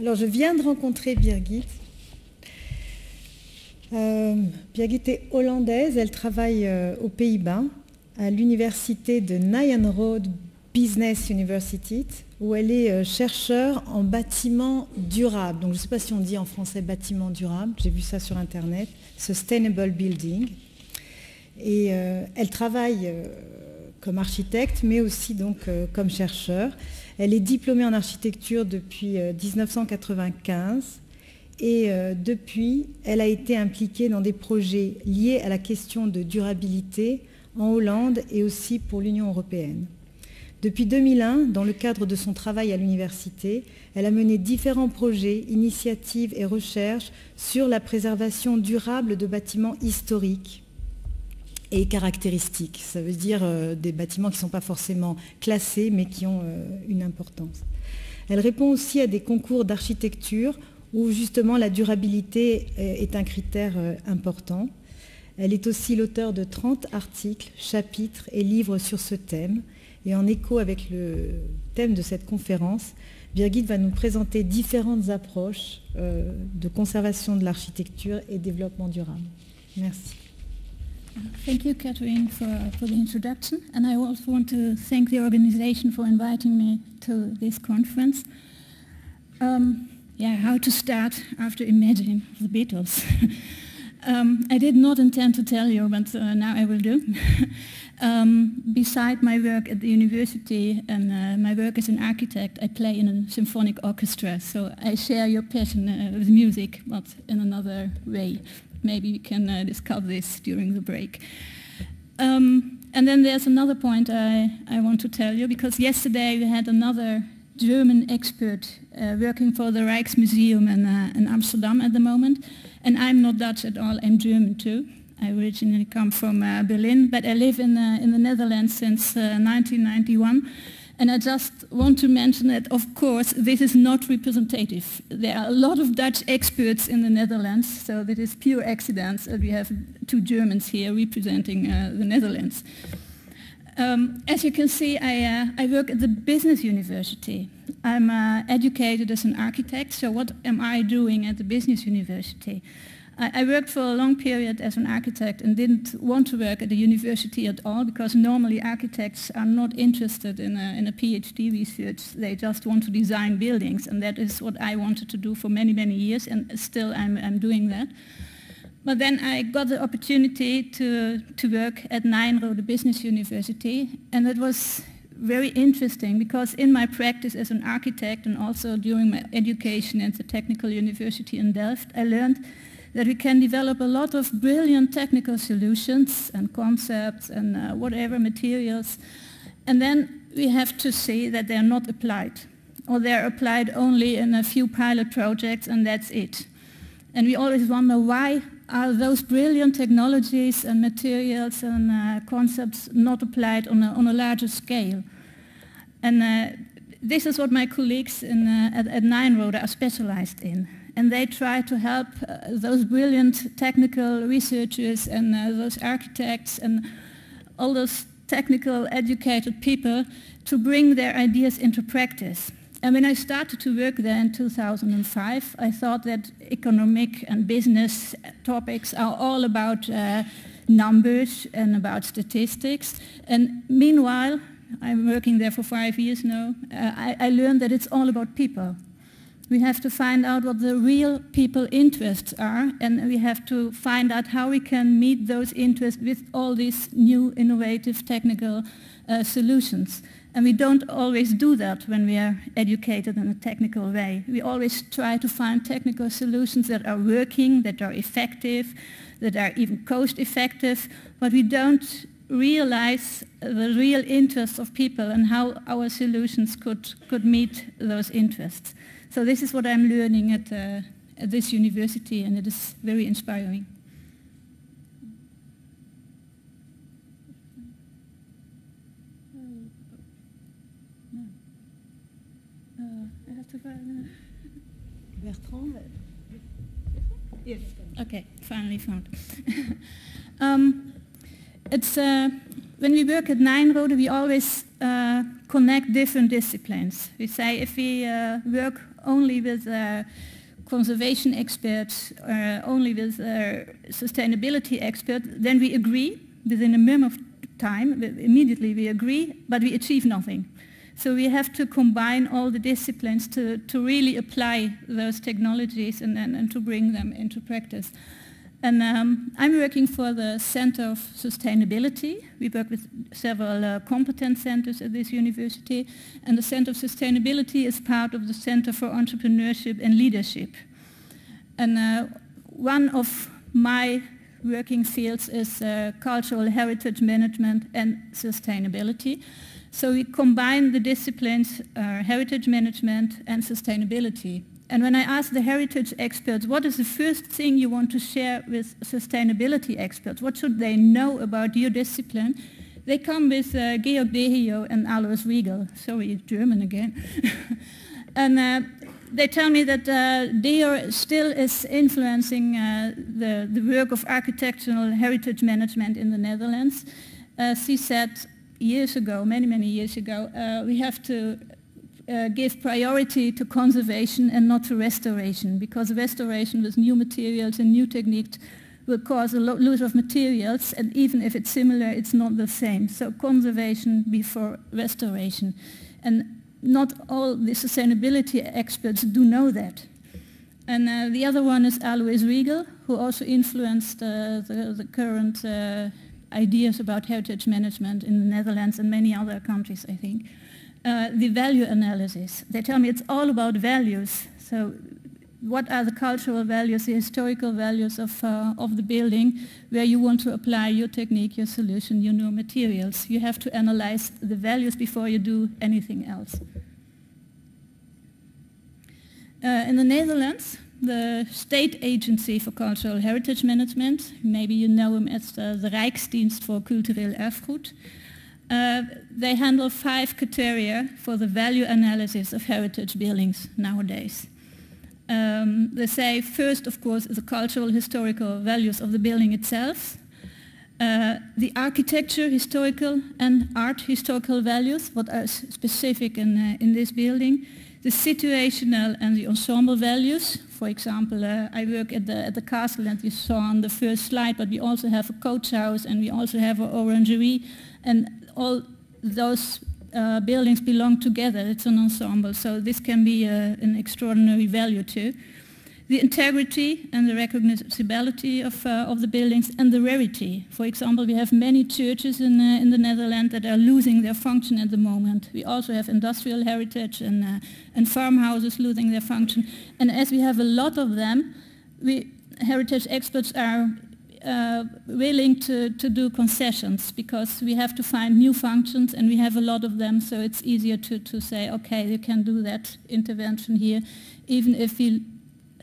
Alors je viens de rencontrer Birgit. Euh, Birgit est hollandaise, elle travaille euh, aux Pays-Bas à l'université de Nyenrode Business University où elle est euh, chercheure en bâtiment durable. Donc je ne sais pas si on dit en français bâtiment durable, j'ai vu ça sur internet, Sustainable Building. Et elle travaille comme architecte mais aussi donc comme chercheur. Elle est diplômée en architecture depuis 1995 euh, et euh, depuis, elle a été impliquée dans des projets liés à la question de durabilité en Hollande et aussi pour l'Union européenne. Depuis 2001, dans le cadre de son travail à l'université, elle a mené différents projets, initiatives et recherches sur la préservation durable de bâtiments historiques et caractéristiques. Ça veut dire euh, des bâtiments qui ne sont pas forcément classés, mais qui ont euh, une importance. Elle répond aussi à des concours d'architecture où justement la durabilité est un critère euh, important. Elle est aussi l'auteur de 30 articles, chapitres et livres sur ce thème. Et en écho avec le thème de cette conférence, Birgit va nous présenter différentes approches de conservation de l'architecture et développement durable. Merci. Thank you, Catherine, for, for the introduction. And I also want to thank the organization for inviting me to this conference. Um, yeah, how to start after imagining the Beatles. um, I did not intend to tell you, but uh, now I will do. um, beside my work at the university and uh, my work as an architect, I play in a symphonic orchestra. So I share your passion uh, with music, but in another way maybe we can uh, discuss this during the break. Um, and then there's another point I, I want to tell you, because yesterday we had another German expert uh, working for the Rijksmuseum in, uh, in Amsterdam at the moment. And I'm not Dutch at all, I'm German too. I originally come from uh, Berlin, but I live in, uh, in the Netherlands since 1991. And I just want to mention that, of course, this is not representative. There are a lot of Dutch experts in the Netherlands, so that is pure accident that we have two Germans here representing uh, the Netherlands. Um, as you can see, I, uh, I, work at the Business University. I'm uh, educated as an architect, so what am I doing at the Business University? I, I, worked for a long period as an architect and didn't want to work at a university at all because normally architects are not interested in a, in a PhD research. They just want to design buildings and that is what I wanted to do for many, many years and still I'm, I'm doing that. But then I got the opportunity to, to work at Nyenrode Business University and it was very interesting because in my practice as an architect and also during my education at the Technical University in Delft, I learned that we can develop a lot of brilliant technical solutions and concepts and uh, whatever materials. And then we have to see that they're not applied. Or they're applied only in a few pilot projects and that's it. And we always wonder why are those brilliant technologies and materials and uh, concepts not applied on a, on a larger scale? And uh, this is what my colleagues in, uh, at, at Nyenrode are specialized in and they try to help uh, those brilliant technical researchers and uh, those architects and all those technical educated people to bring their ideas into practice. And when I started to work there in 2005, I thought that economic and business topics are all about uh, numbers and about statistics. And meanwhile, I'm working there for five years now, uh, I, I learned that it's all about people. We have to find out what the real people interests are and we have to find out how we can meet those interests with all these new innovative technical uh, solutions. And we don't always do that when we are educated in a technical way. We always try to find technical solutions that are working, that are effective, that are even cost effective, but we don't realize the real interests of people and how our solutions could, could meet those interests. So this is what I'm learning at, uh, at this university and it is very inspiring. Bertrand? Yes. Okay, finally found. um, it's uh, when we work at Nyenrode, we always uh, connect different disciplines. We say if we uh, work only with uh, conservation experts, uh, only with uh, sustainability experts, then we agree within a minimum of time, immediately we agree, but we achieve nothing. So we have to combine all the disciplines to, to really apply those technologies and, and, and to bring them into practice. And um, I'm working for the Center of Sustainability. We work with several uh, competence centers at this university. And the Center of Sustainability is part of the Center for Entrepreneurship and Leadership. And uh, one of my working fields is uh, cultural heritage management and sustainability. So we combine the disciplines uh, heritage management and sustainability. And when I ask the heritage experts, what is the first thing you want to share with sustainability experts? What should they know about your discipline? They come with uh, Georg Dehio and Alois Riegl. Sorry, German again. and uh, they tell me that uh, still is influencing uh, the, the work of architectural heritage management in the Netherlands. Uh, she said years ago, many, many years ago, uh, we have to uh, give priority to conservation and not to restoration because restoration with new materials and new techniques will cause a loss of materials and even if it's similar it's not the same. So conservation before restoration. And not all the sustainability experts do know that. And uh, the other one is Alois Riegl, who also influenced uh, the, the, current uh, ideas about heritage management in the Netherlands and many other countries, I think. Uh, the value analysis. They tell me it's all about values. So what are the cultural values, the historical values of, uh, of the building, where you want to apply your technique, your solution, your new materials. You have to analyze the values before you do anything else. Uh, in the Netherlands, the state agency for cultural heritage management, maybe you know them as the, the Rijksdienst voor Cultureel Erfgoed, uh, they handle five criteria for the value analysis of heritage buildings nowadays. Um, they say first, of course, the cultural historical values of the building itself, uh, the architecture historical and art historical values, what are specific in, uh, in this building, the situational and the ensemble values. For example, uh, I work at the, at the castle that you saw on the first slide, but we also have a coach house and we also have an orangery. And all those uh, buildings belong together. It's an ensemble, so this can be uh, an extraordinary value too. The integrity and the recognizability of, uh, of the buildings and the rarity. For example, we have many churches in, uh, in the Netherlands that are losing their function at the moment. We also have industrial heritage and, uh, and farmhouses losing their function. And as we have a lot of them, we, heritage experts are uh, willing to, to do concessions because we have to find new functions and we have a lot of them so it's easier to, to say okay you can do that intervention here even if we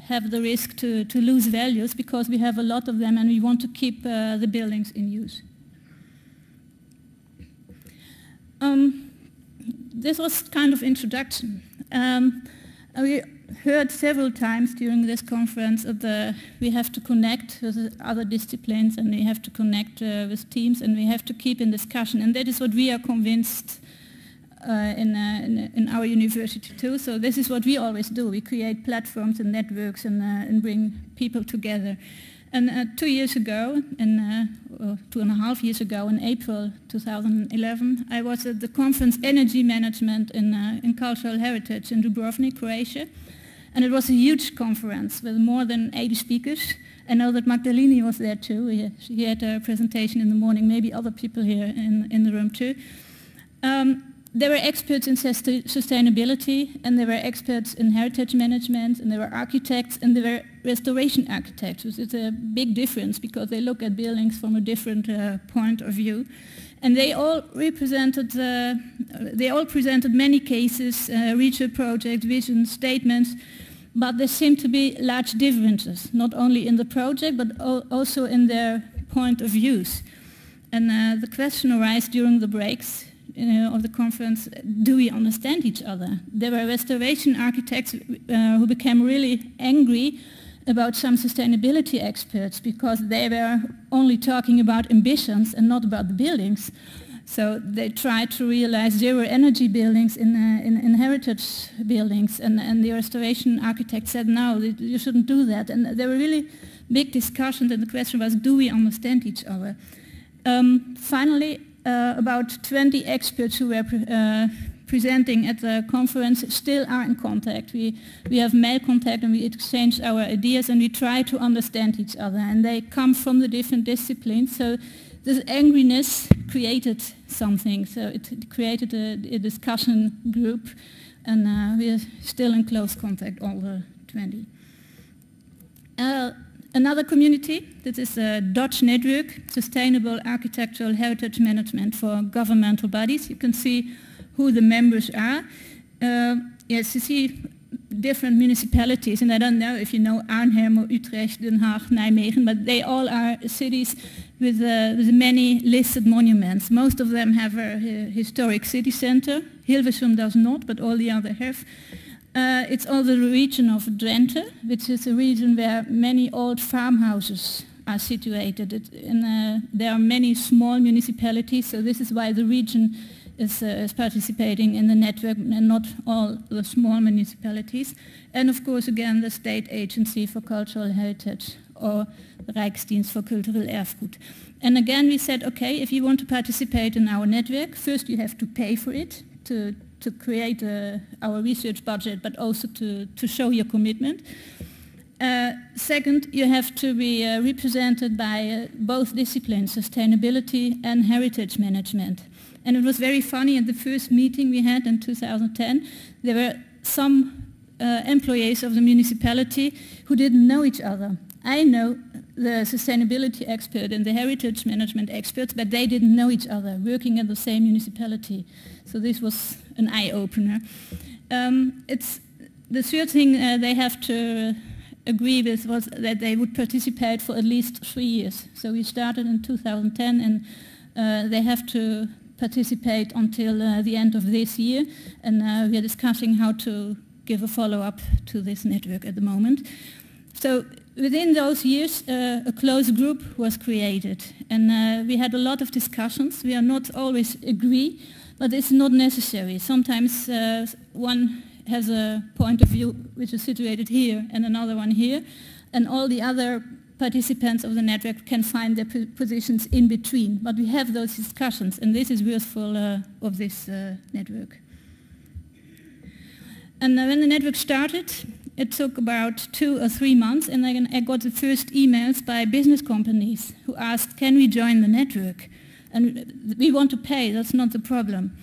have the risk to, to lose values because we have a lot of them and we want to keep uh, the buildings in use. Um, this was kind of introduction. Um, we heard several times during this conference that we have to connect with other disciplines and we have to connect uh, with teams and we have to keep in discussion and that is what we are convinced uh, in, uh, in, in, our university too. So this is what we always do. We create platforms and networks and, uh, and bring people together. And uh, two years ago, in, uh, two and a half years ago, in April 2011, I was at the conference Energy Management in, uh, in Cultural Heritage in Dubrovnik, Croatia. And it was a huge conference with more than 80 speakers. I know that Magdalene was there too. He, he had a presentation in the morning, maybe other people here in, in the room too. Um, there were experts in sustainability, and there were experts in heritage management, and there were architects, and there were restoration architects, which is a big difference because they look at buildings from a different uh, point of view. And they all represented, uh, they all presented many cases, uh, research projects, vision statements, but there seemed to be large differences, not only in the project, but also in their point of views. And uh, the question arises during the breaks of the conference, do we understand each other? There were restoration architects uh, who became really angry about some sustainability experts because they were only talking about ambitions and not about the buildings. So they tried to realize zero energy buildings in, uh, in, in, heritage buildings and, and the restoration architect said no, you shouldn't do that. And there were really big discussions and the question was do we understand each other? Um, finally, uh, about 20 experts who were uh, presenting at the conference still are in contact. We, we have mail contact and we exchange our ideas and we try to understand each other. And they come from the different disciplines. So this angriness created something. So it, it created a, a, discussion group and uh, we are still in close contact, all the 20. Uh, another community, this is a Dutch network, Sustainable Architectural Heritage Management for Governmental Bodies. You can see who the members are. Uh, yes, you see different municipalities, and I don't know if you know Arnhem or Utrecht, Den Haag, Nijmegen, but they all are cities with, uh, with many listed monuments. Most of them have a, a historic city center. Hilversum does not, but all the other have. Uh, it's all the region of Drenthe, which is a region where many old farmhouses are situated. It, uh, there are many small municipalities, so this is why the region is, uh, is, participating in the network and not all the small municipalities. And of course, again, the State Agency for Cultural Heritage or Rijksdienst for Cultural Erfgoed. And again, we said, okay, if you want to participate in our network, first you have to pay for it to, to create uh, our research budget, but also to, to show your commitment. Uh, second, you have to be uh, represented by uh, both disciplines, sustainability and heritage management. And it was very funny at the first meeting we had in 2010, there were some uh, employees of the municipality who didn't know each other. I know the sustainability expert and the heritage management experts, but they didn't know each other, working in the same municipality. So this was an eye-opener. Um, it's the third thing uh, they have to agree with was that they would participate for at least three years. So we started in 2010 and uh, they have to participate until uh, the end of this year and uh, we are discussing how to give a follow-up to this network at the moment. So within those years, uh, a close group was created, and uh, we had a lot of discussions. We are not always agree, but it's not necessary. Sometimes uh, one has a point of view which is situated here, and another one here, and all the other participants of the network can find their positions in between. But we have those discussions, and this is useful uh, of this uh, network. And when the network started, it took about two or three months and I got the first emails by business companies who asked, can we join the network? And we want to pay, that's not the problem.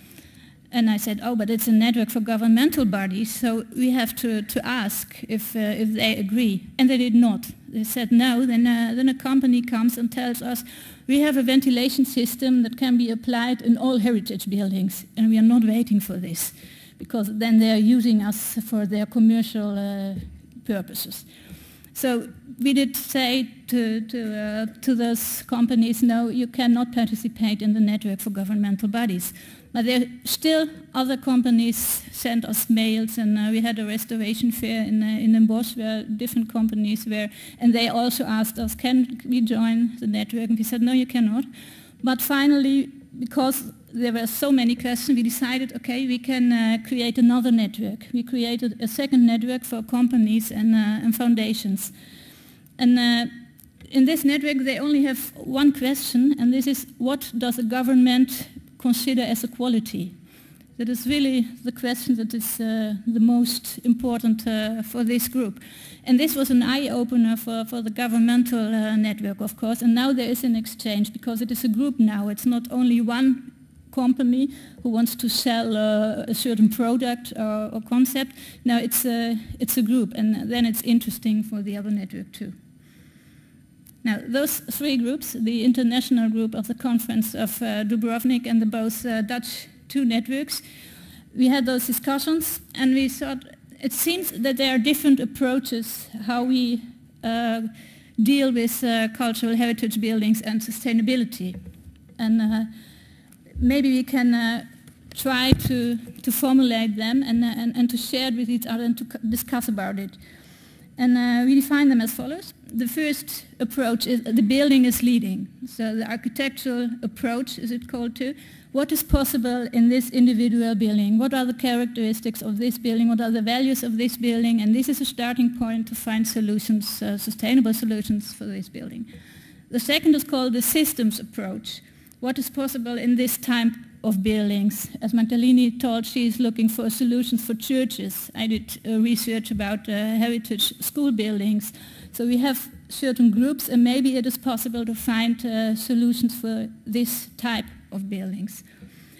And I said, oh, but it's a network for governmental bodies, so we have to, to ask if, uh, if they agree. And they did not. They said no. Then, uh, then a company comes and tells us, we have a ventilation system that can be applied in all heritage buildings, and we are not waiting for this because then they are using us for their commercial uh, purposes. So we did say to, to, uh, to those companies, no, you cannot participate in the network for governmental bodies. But there still other companies sent us mails and uh, we had a restoration fair in, uh, in Bosch where different companies were, and they also asked us, can we join the network? And we said, no, you cannot. But finally, because there were so many questions, we decided, okay, we can uh, create another network. We created a second network for companies and, uh, and foundations. And uh, in this network, they only have one question, and this is, what does a government consider as equality? That is really the question that is uh, the most important uh, for this group. And this was an eye-opener for, for the governmental uh, network, of course. And now there is an exchange because it is a group now. It's not only one company who wants to sell uh, a certain product or, or, concept. Now it's a, it's a group and then it's interesting for the other network too. Now those three groups, the international group of the conference of uh, Dubrovnik and the both uh, Dutch two networks, we had those discussions and we thought it seems that there are different approaches how we uh, deal with uh, cultural heritage buildings and sustainability. And uh, maybe we can uh, try to, to formulate them and, uh, and, and to share it with each other and to discuss about it. And uh, we define them as follows. the first approach is the building is leading. So the architectural approach, is it called too? What is possible in this individual building? What are the characteristics of this building? What are the values of this building? And this is a starting point to find solutions, uh, sustainable solutions for this building. The second is called the systems approach. What is possible in this time of buildings. As Magdalene told, she is looking for solutions for churches. I did uh, research about uh, heritage school buildings. So we have certain groups and maybe it is possible to find uh, solutions for this type of buildings.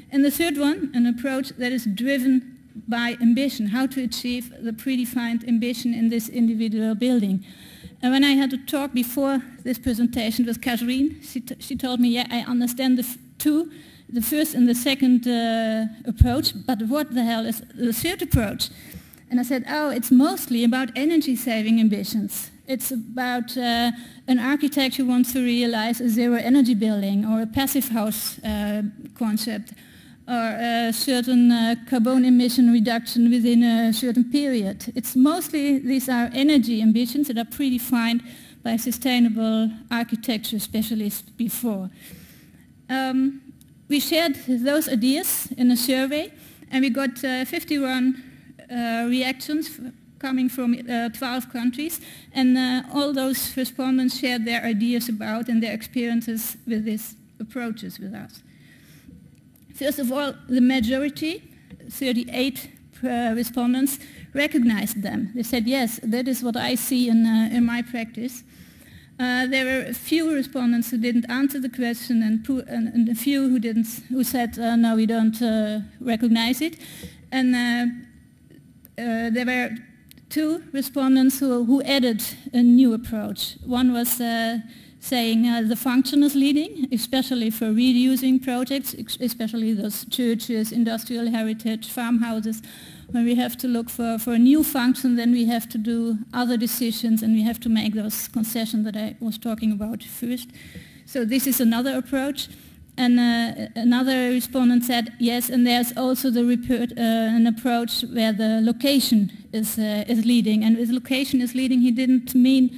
And the third one, an approach that is driven by ambition, how to achieve the predefined ambition in this individual building. And when I had a talk before this presentation with Catherine, she, she told me, yeah, I understand the two, the first and the second uh, approach, but what the hell is the third approach? And I said, oh, it's mostly about energy saving ambitions. It's about uh, an architect who wants to realize a zero energy building or a passive house uh, concept or a certain uh, carbon emission reduction within a certain period. It's mostly, these are energy ambitions that are predefined by sustainable architecture specialists before. Um, we shared those ideas in a survey and we got uh, 51 uh, reactions coming from uh, 12 countries and uh, all those respondents shared their ideas about and their experiences with these approaches with us. First of all, the majority, 38 uh, respondents, recognized them. They said, yes, that is what I see in, uh, in my practice. Uh, there were a few respondents who didn't answer the question and, and, and a few who didn't, who said, uh, no, we don't uh, recognize it. And there were two respondents who, who added a new approach. One was uh, saying the function is leading, especially for reusing projects, especially those churches, industrial heritage, farmhouses, when we have to look for, for a new function, then we have to do other decisions and we have to make those concessions that I was talking about first. So this is another approach. And uh, another respondent said, yes, and there's also the report, uh, an approach where the location is, uh, is leading. And with location is leading, he didn't mean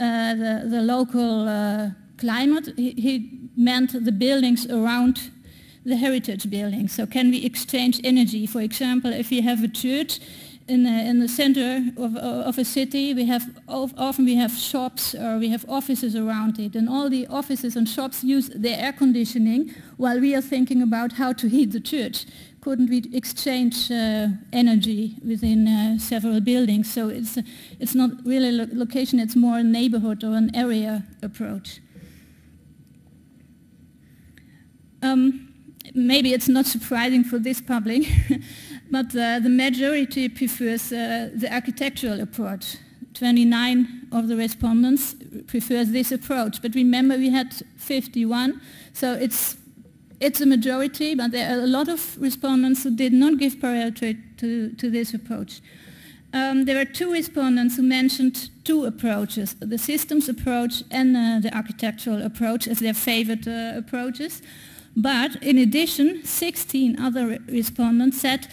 uh, the, the local uh, climate. He, he meant the buildings around the heritage buildings. So can we exchange energy? For example, if you have a church in, in the center of, of a city, we have often we have shops or we have offices around it, and all the offices and shops use their air conditioning while we are thinking about how to heat the church. Couldn't we exchange uh, energy within uh, several buildings? So it's it's not really lo location; it's more a neighborhood or an area approach. Um, maybe it's not surprising for this public, but uh, the majority prefers uh, the architectural approach. 29 of the respondents prefers this approach, but remember we had 51, so it's it's a majority, but there are a lot of respondents who did not give priority to, to this approach. Um, there were two respondents who mentioned two approaches, the systems approach and uh, the architectural approach as their favorite uh, approaches. But in addition, 16 other respondents said,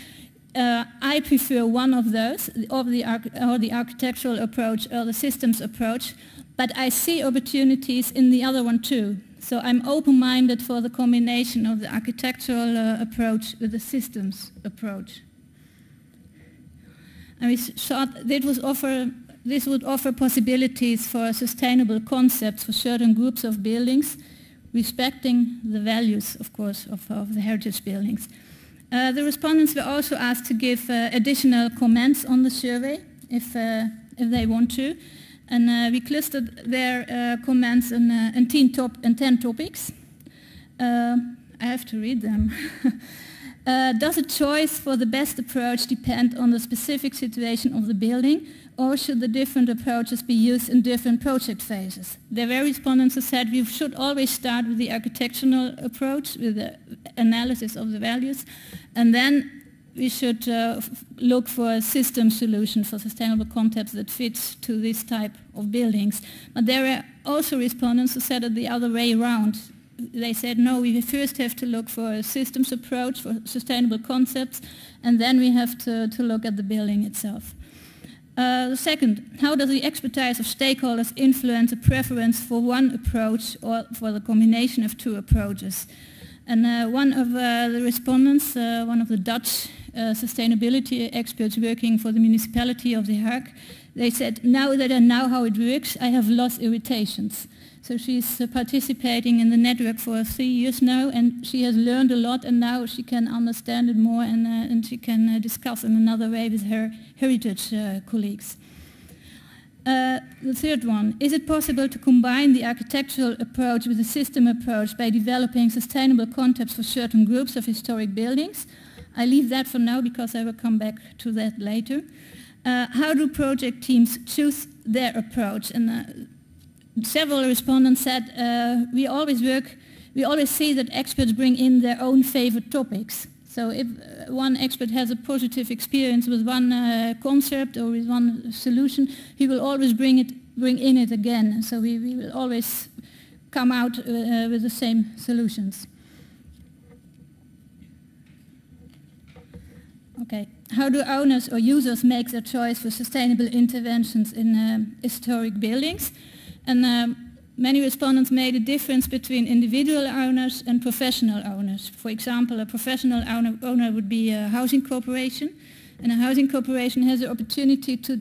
uh, I prefer one of those, of the or the architectural approach or the systems approach, but I see opportunities in the other one too. So I'm open-minded for the combination of the architectural uh, approach with the systems approach. And we thought this would, offer, this would offer possibilities for sustainable concepts for certain groups of buildings respecting the values, of course, of, of the heritage buildings. Uh, the respondents were also asked to give uh, additional comments on the survey if, uh, if they want to. And uh, we clustered their uh, comments in, in, 10 top, in 10 topics. I have to read them. does a choice for the best approach depend on the specific situation of the building or should the different approaches be used in different project phases? There were respondents who said we should always start with the architectural approach, with the analysis of the values, and then we should uh, look for a system solution for sustainable concepts that fits to this type of buildings. But there were also respondents who said it the other way around. They said, no, we first have to look for a systems approach for sustainable concepts, and then we have to, to look at the building itself. Uh, the second, how does the expertise of stakeholders influence a preference for one approach or for the combination of two approaches? And uh, one of uh, the respondents, uh, one of the Dutch uh, sustainability experts working for the municipality of The Hague, they said, now that I know how it works, I have lost irritations. So she's uh, participating in the network for three years now and she has learned a lot and now she can understand it more and, uh, and she can uh, discuss in another way with her heritage uh, colleagues. Uh, the third one, is it possible to combine the architectural approach with the system approach by developing sustainable concepts for certain groups of historic buildings? I leave that for now because I will come back to that later. Uh, how do project teams choose their approach? And several respondents said uh, we always work, we always see that experts bring in their own favorite topics. So if uh, one expert has a positive experience with one uh, concept or with one solution, he will always bring it, bring in it again. So we, we will always come out uh, with the same solutions. Okay. How do owners or users make their choice for sustainable interventions in uh, historic buildings? And um, many respondents made a difference between individual owners and professional owners. For example, a professional owner, owner would be a housing corporation, and a housing corporation has the opportunity to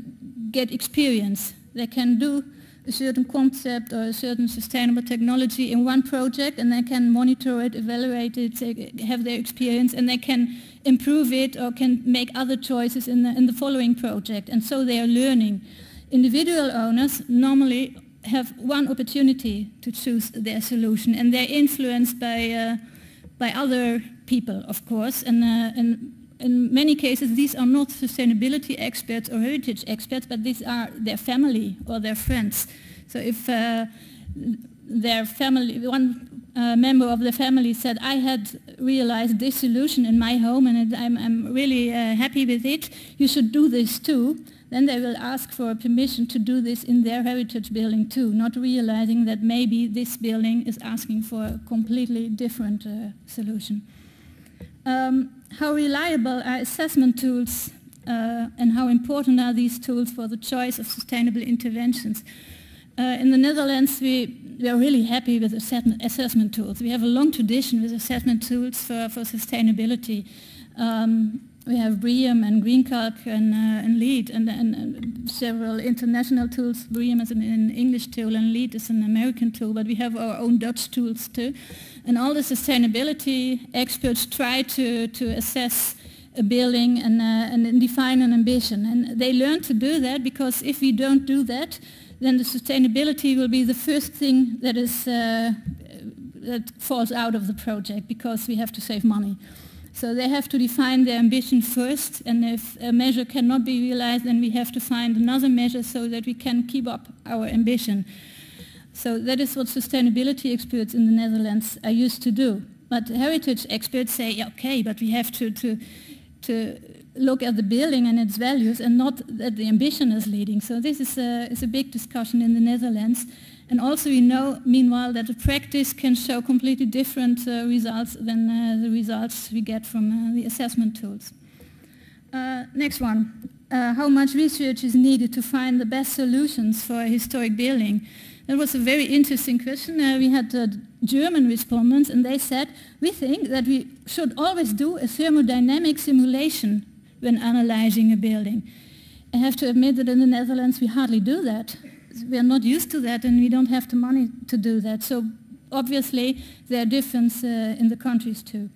get experience. They can do a certain concept or a certain sustainable technology in one project and they can monitor it, evaluate it, have their experience and they can improve it or can make other choices in the, in the following project and so they are learning. Individual owners normally have one opportunity to choose their solution. And they're influenced by, uh, by other people of course. And, uh, and in many cases, these are not sustainability experts or heritage experts, but these are their family or their friends. So if uh, their family, one uh, member of the family said, I had realized this solution in my home and I'm, I'm really uh, happy with it, you should do this too, then they will ask for permission to do this in their heritage building too, not realizing that maybe this building is asking for a completely different uh, solution. Um, how reliable are assessment tools uh, and how important are these tools for the choice of sustainable interventions? Uh, in the Netherlands, we, we are really happy with assessment, assessment tools. We have a long tradition with assessment tools for, for sustainability. Um, we have BREEAM and GreenCalc and, uh, and LEED and, and, several international tools. BREEAM is an, an, English tool and LEED is an American tool, but we have our own Dutch tools too. And all the sustainability experts try to, to assess a building and, uh, and define an ambition. And they learn to do that because if we don't do that, then the sustainability will be the first thing that is uh, that falls out of the project because we have to save money. So they have to define their ambition first, and if a measure cannot be realized, then we have to find another measure so that we can keep up our ambition. So that is what sustainability experts in the Netherlands are used to do. But heritage experts say, okay, but we have to, to, to look at the building and its values and not that the ambition is leading. So this is a, is a big discussion in the Netherlands. And also we know, meanwhile, that the practice can show completely different uh, results than uh, the results we get from uh, the assessment tools. Uh, next one. Uh, how much research is needed to find the best solutions for a historic building? That was a very interesting question. Uh, we had German respondents and they said, we think that we should always do a thermodynamic simulation when analyzing a building. I have to admit that in the Netherlands we hardly do that. We are not used to that and we don't have the money to do that. So obviously there are differences uh, in the countries too.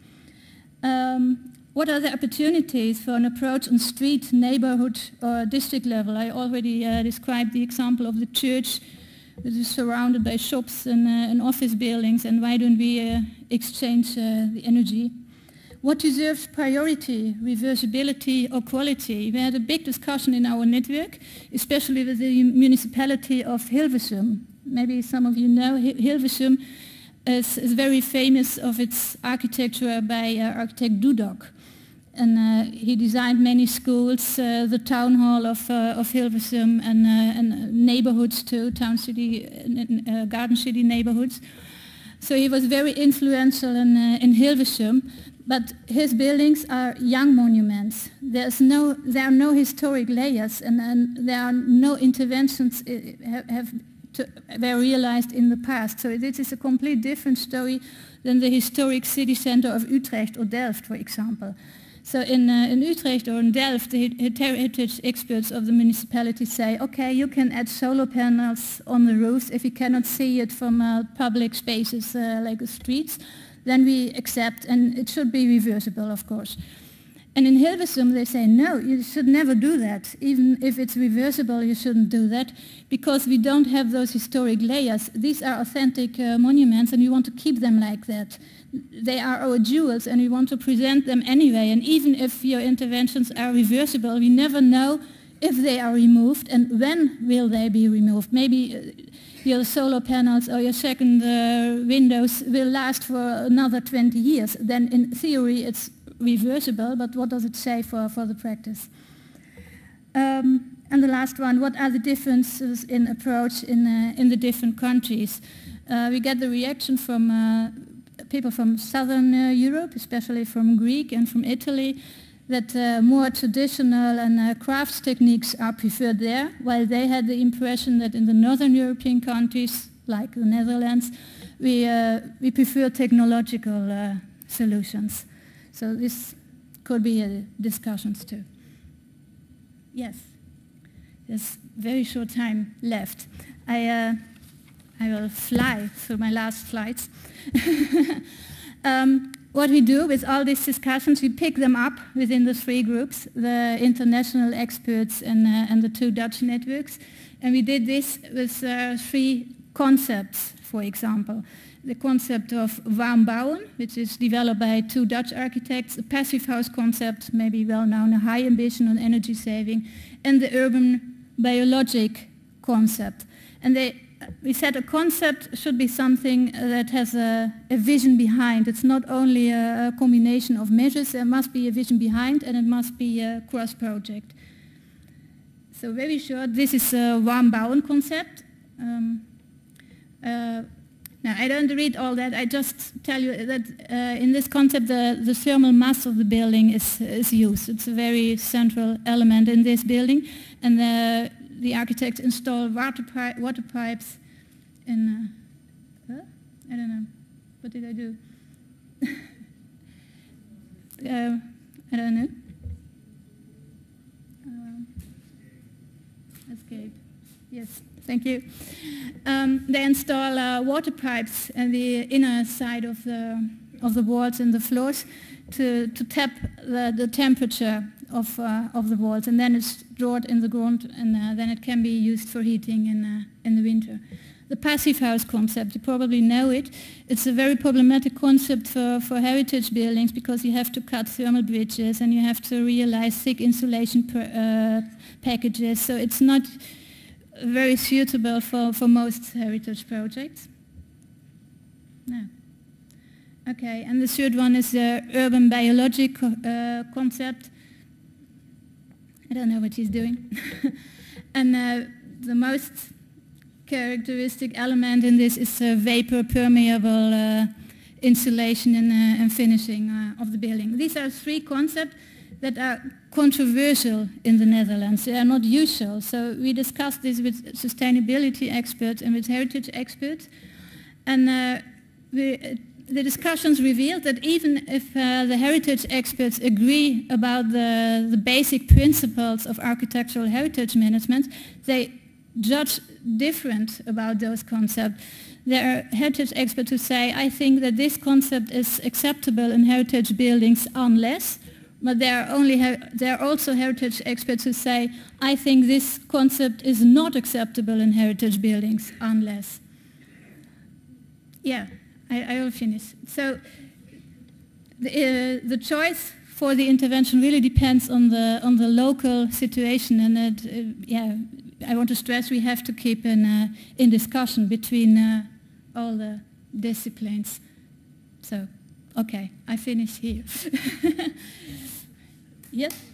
Um, what are the opportunities for an approach on street, neighborhood or district level? I already uh, described the example of the church it is surrounded by shops and, uh, and office buildings, and why don't we uh, exchange uh, the energy? What deserves priority, reversibility or quality? We had a big discussion in our network, especially with the municipality of Hilversum. Maybe some of you know Hilversum is, is very famous of its architecture by uh, architect Dudok and uh, he designed many schools, uh, the town hall of, uh, of Hilversum and, uh, and neighborhoods too, town city, uh, garden city neighborhoods. So he was very influential in, in Hilversum, But his buildings are young monuments. There's no, there are no historic layers and, and there are no interventions have, have to, were realized in the past. So this is a complete different story than the historic city center of Utrecht or Delft, for example. So in, uh, in Utrecht or in Delft, the heritage experts of the municipality say, okay, you can add solar panels on the roofs if you cannot see it from uh, public spaces uh, like the streets then we accept, and it should be reversible, of course. And in Hilversum, they say, no, you should never do that. Even if it's reversible, you shouldn't do that because we don't have those historic layers. These are authentic uh, monuments and we want to keep them like that. They are our jewels and we want to present them anyway. And even if your interventions are reversible, we never know if they are removed and when will they be removed. Maybe uh, your solar panels or your second uh, windows will last for another 20 years. Then in theory it's reversible, but what does it say for, for the practice? Um, and the last one, what are the differences in approach in, uh, in the different countries? Uh, we get the reaction from uh, people from southern uh, Europe, especially from Greek and from Italy, that uh, more traditional and uh, crafts techniques are preferred there, while they had the impression that in the northern European countries, like the Netherlands, we, uh, we prefer technological uh, solutions. So this could be a discussions too. Yes, there's very short time left. I, uh, I will fly through my last slides. um, what we do with all these discussions, we pick them up within the three groups, the international experts and, uh, and the two Dutch networks. And we did this with uh, three concepts, for example. The concept of warm bouwen, which is developed by two Dutch architects, a passive house concept, maybe well known, a high ambition on energy saving, and the urban biologic concept. And they we said a concept should be something that has a, a vision behind. It's not only a, a, combination of measures, there must be a vision behind and it must be a cross-project. So very short, this is a warm bouwen concept. Um, uh, now, I don't read all that. I just tell you that uh, in this concept, the, the, thermal mass of the building is, is used. It's a very central element in this building. And the, the architects install water, pi water pipes in, uh, huh? I don't know, what did I do? uh, I don't know. Um, escape, yes, thank you. Um, they install uh, water pipes in the inner side of the, of the walls and the floors to, to tap the, the temperature of, uh, of the walls and then it's stored in the ground and uh, then it can be used for heating in, uh, in the winter. The passive house concept, you probably know it. It's a very problematic concept for, for heritage buildings because you have to cut thermal bridges and you have to realize thick insulation per, uh, packages. So it's not very suitable for, for most heritage projects. No. Okay, and the third one is the urban biologic uh, concept. I don't know what she's doing. and uh, the most characteristic element in this is a vapor permeable uh, insulation and, uh, and finishing uh, of the building. These are three concepts that are controversial in the Netherlands. They are not usual. So we discussed this with sustainability experts and with heritage experts. And uh, we, the discussions revealed that even if uh, the heritage experts agree about the, the basic principles of architectural heritage management, they judge different about those concepts. There are heritage experts who say, I think that this concept is acceptable in heritage buildings unless, but there are, only there are also heritage experts who say, I think this concept is not acceptable in heritage buildings unless. Yeah. I, I will finish. So the, uh, the choice for the intervention really depends on the on the local situation, and it, uh, yeah, I want to stress we have to keep in uh, in discussion between uh, all the disciplines. So, okay, I finish here. yes.